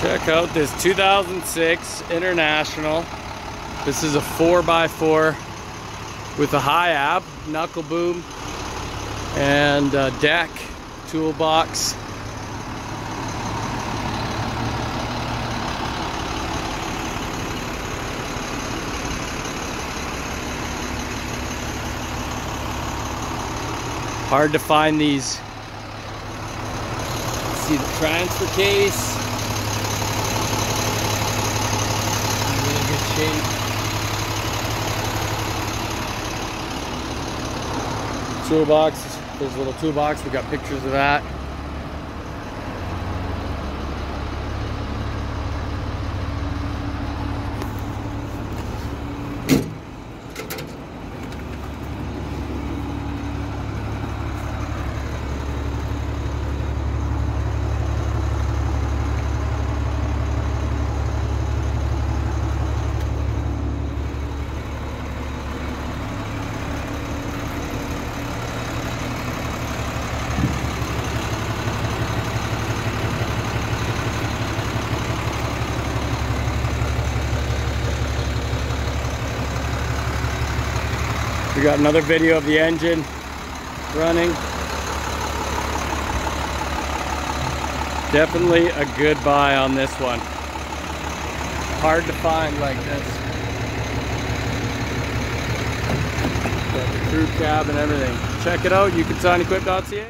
Check out this 2006 International. This is a 4x4 with a HIAB, knuckle boom, and deck, toolbox. Hard to find these. See the transfer case. Toolbox. There's a little toolbox. We got pictures of that. We got another video of the engine running. Definitely a good buy on this one. Hard to find like this. Got the crew cab and everything. Check it out, uconsignequip.ca.